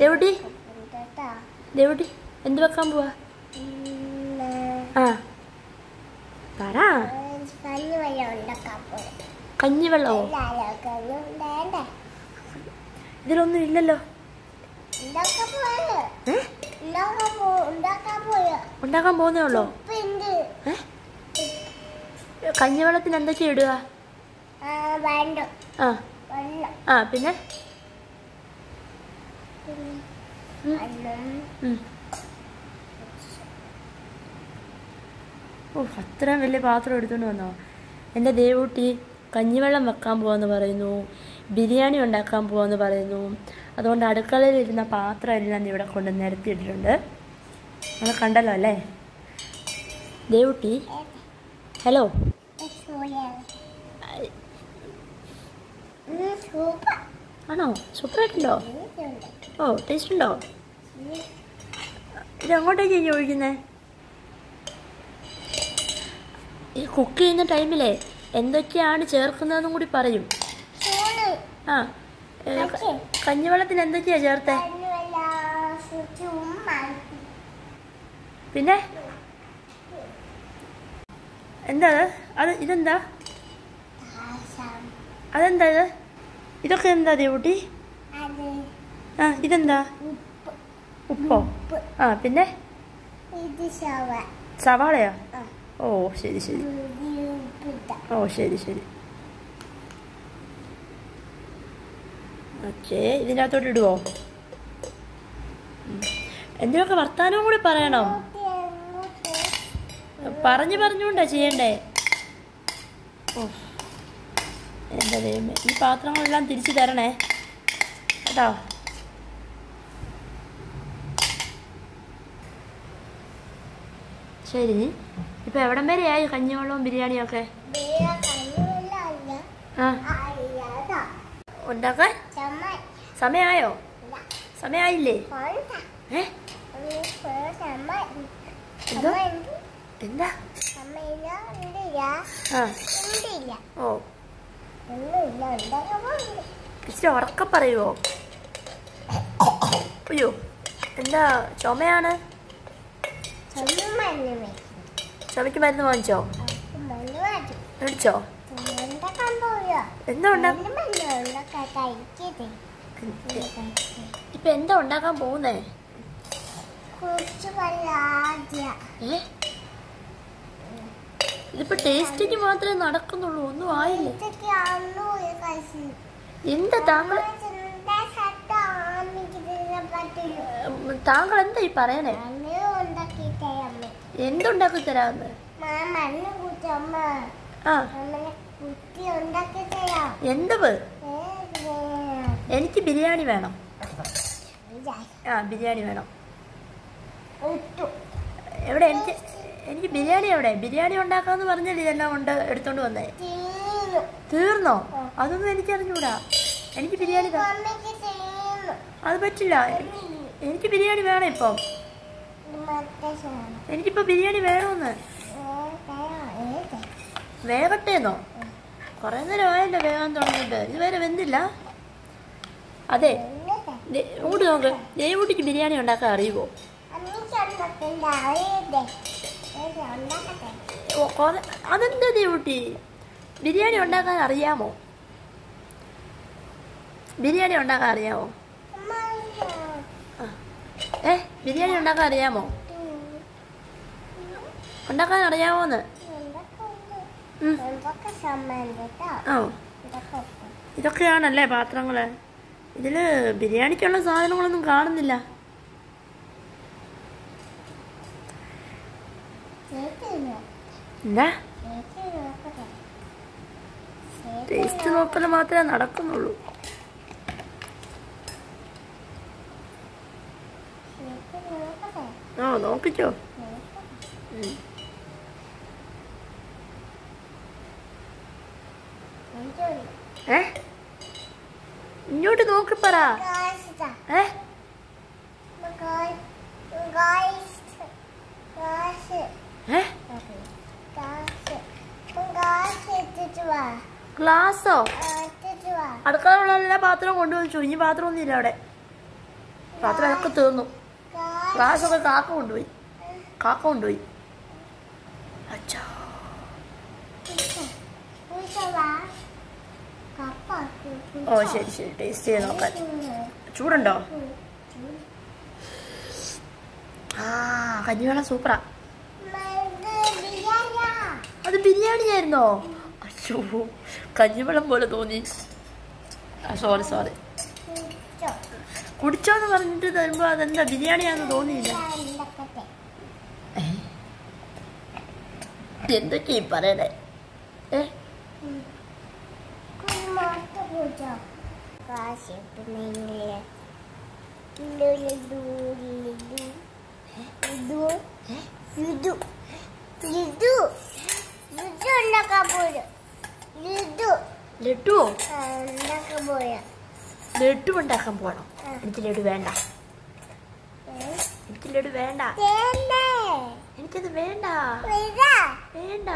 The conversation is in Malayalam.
ദേവുട്ടി? ദേവുട്ടി എന്ത് വെക്കാൻ പോവാ? ആ. പറ. കഞ്ഞിവെള്ളമോ ഇതിലൊന്നും ഇല്ലല്ലോ. ഉണ്ടാക്കാൻ പോന്നേ പോകുന്നേ ഉള്ളോ? കഞ്ഞിവെള്ളത്തിന് എന്തൊക്കെയാ ഇടുക? ആ പിന്നെ? ഓ അത്രയും വലിയ പാത്രം എടുത്തുകൊണ്ട് വന്നോ? എന്റെ ദേവൂട്ടി കഞ്ഞിവെള്ളം വെക്കാൻ പോവാന്ന് പറയുന്നു. ബിരിയാണി ഉണ്ടാക്കാൻ പോവാന്ന് പറയുന്നു. അതുകൊണ്ട് അടുക്കളയിൽ ഇരുന്ന പാത്രം എല്ലാം ഇവിടെ കൊണ്ട് നിരത്തിയിട്ടിട്ടുണ്ട്. നമ്മൾ കണ്ടല്ലോ അല്ലേ? ദേവൂട്ടി? ഹലോ? ആണോ? സൂപ്പറായിട്ടുണ്ടോ? ഓ ടേസ്റ്റ് ഉണ്ടോ? ഇത് എങ്ങോട്ടേക്ക് ഒഴിക്കുന്നേ. ഈ കുക്ക് ചെയ്യുന്ന ടൈമിലേ എന്തൊക്കെയാണ് ചേർക്കുന്നതെന്നും കൂടി പറയും. ആ കഞ്ഞിവെള്ളത്തിന് എന്തൊക്കെയാ ചേർത്തേ? പിന്നെ? എന്താ അത്? ഇതെന്താ? അതെന്താ ഇത്? ഇതൊക്കെ എന്താ ദേവൂട്ടി? ആ ഇതെന്താ? ഉപ്പ്? ഉപ്പോ ആ പിന്നെ? സവാളയോ? ഓ ശരി ശരി. ഓ ശരി ശരി. ഓക്കേ ഇതിന്റെ അകത്തോട്ട് ഇടുവോ. എന്തിനൊക്കെ വർത്താനവും കൂടി പറയണം? പറഞ്ഞു പറഞ്ഞുകൊണ്ടാ ചെയ്യണ്ടേ? ഓ. എന്താ ദൈവമേ ഈ പാത്രങ്ങളെല്ലാം തിരിച്ചു തരണേ. കേട്ടോ? ശരി. ഇപ്പൊ എവിടം വരെയായി കഞ്ഞിവെള്ളവും ബിരിയാണിയും ഒക്കെ ഉണ്ടാക്കാൻ സമയമായോ ചമ്മ എന്തോ? ഇച്ചിരി ഉറക്ക പറയുവോ? അയ്യോ എന്താ ചുമയാണ്? ചുമയ്ക്ക് മരുന്ന് വാങ്ങിച്ചോ? മേടിച്ചോ? എന്താ ഇപ്പൊ എന്താ ഉണ്ടാക്കാൻ പോകുന്നേ? ഇതിപ്പോ ടേസ്റ്റിന് മാത്രമേ നടക്കുന്നുള്ളൂ ഒന്നും ആയില്ലേ. എന്താ താങ്കൾ താങ്കൾ എന്താ ഈ പറയണേ? തരാം തരാന്ന് എന്ത് എനിക്ക് ബിരിയാണി വേണം. ആ ബിരിയാണി വേണം. എവിടെ എനിക്ക് എനിക്ക് ബിരിയാണി എവിടെ? ബിരിയാണി ഉണ്ടാക്കാന്ന് പറഞ്ഞല്ലേ ഇതെല്ലാം ഉണ്ട് എടുത്തോണ്ട് വന്നേ. തീർന്നോ? അതൊന്നും എനിക്ക് അറിഞ്ഞൂടാ എനിക്ക് ബിരിയാണി അത് പറ്റില്ല. എനിക്ക് ബിരിയാണി വേണം ഇപ്പം. എനിക്കിപ്പോ ബിരിയാണി വേണമെന്ന് വേവട്ടേന്നോ? കുറേ നേരം ആയല്ലോ വേവാൻ തുടങ്ങിയിട്ട്. ഇതുവരെ വെന്തില്ല? അതെ. ഇങ്ങോട്ട് നോക്ക്. ദേവൂട്ടിക്ക് ബിരിയാണി ഉണ്ടാക്കാൻ അറിയുമോ അതെന്താ ദേവൂട്ടി ബിരിയാണി ഉണ്ടാക്കാൻ അറിയാമോ? ബിരിയാണി ഉണ്ടാക്കാൻ അറിയാമോ? ഏ? ബിരിയാണി ഉണ്ടാക്കാൻ അറിയാമോ? ഉണ്ടാക്കാൻ അറിയാമോന്ന്. ഇതൊക്കെയാണല്ലേ പാത്രങ്ങൾ? ഇതിൽ ബിരിയാണിക്കുള്ള സാധനങ്ങളൊന്നും കാണുന്നില്ല. ടേസ്റ്റ് നോക്കൽ മാത്രമേ നടക്കുന്നുള്ളൂ ചേച്ചി നോക്കട്ടെ. ആ നോക്കിച്ചോ. ഏ ഇങ്ങോട്ട് നോക്കി പറ. ഏ. ഗ്ലാസോ ആ, എടുത്തിട്ട് വാ. അടുക്കളയുള്ള എല്ലാ പാത്രവും കൊണ്ടുവച്ചു ഇനി പാത്രം ഇല്ല അവിടെ പാത്രമൊക്കെ തീർന്നു ഗ്ലാസ്സൊക്കെ കാക്ക കൊണ്ടുപോയി. കാക്ക കൊണ്ടുപോയി. ഓ ശരി ശരി. ടേസ്റ്റ് ചെയ്ത് നോക്കാൻ ചൂടുണ്ടോ? ആ കഞ്ഞിവെള്ളം സൂപ്പറാ. അത് ബിരിയാണി ആയിരുന്നോ അയ്യോ കഞ്ഞിവെള്ളം പോലെ തോന്നി. സോറി സോറി കുടിച്ചോന്ന് പറഞ്ഞിട്ട് തരുമ്പോ അതെന്താ? ബിരിയാണിയാന്ന് തോന്നിയില്ല? എന്തൊക്കെ ഈ പറയണേ? ഏ? ലഡു? ഉണ്ടാക്കാൻ പോകണം എനിക്ക് ലഡു വേണ്ട. എനിക്ക് ലഡു വേണ്ട? എനിക്കത് വേണ്ട. വേണ്ട.